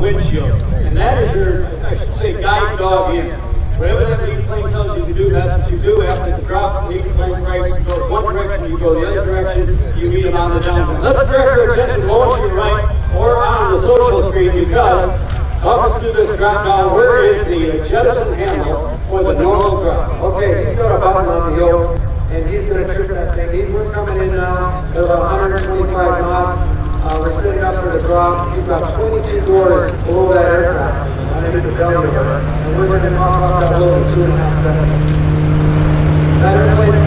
windshield. And that is your, I should say, guide dog in. Whatever that lead plane tells you to do, that's what you do. After the drop, the lead plane breaks, goes one direction, you go the other direction, you meet them on the downwind. Let's direct your attention lower to your right or on the social screen because talk us through this drop down. Where is the jettison handle for the normal drop? Okay, he's got a button on the yoke, and he's gonna trip that thing. We're coming in now at about 125 knots. Uh, we're setting up for the drop. He's got 22 doors below that aircraft, underneath the belly of her, and we're gonna knock off that load in two and a half seconds. That airplane